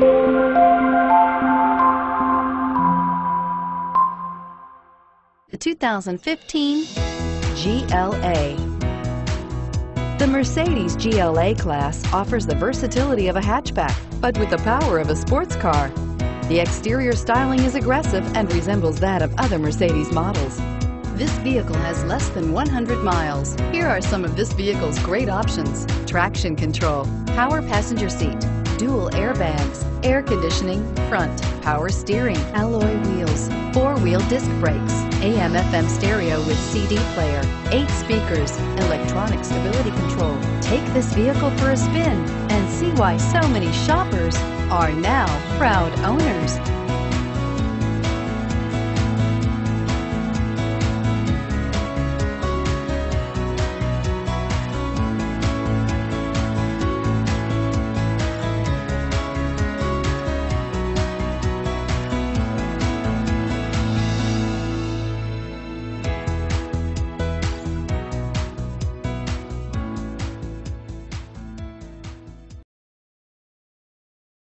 The 2015 GLA. The Mercedes GLA class offers the versatility of a hatchback, but with the power of a sports car. The exterior styling is aggressive and resembles that of other Mercedes models. This vehicle has less than 100 miles. Here are some of this vehicle's great options. Traction control, power passenger seat, dual airbags, air conditioning, front, power steering, alloy wheels, four-wheel disc brakes, AM FM stereo with CD player, eight speakers, electronic stability control. Take this vehicle for a spin and see why so many shoppers are now proud owners.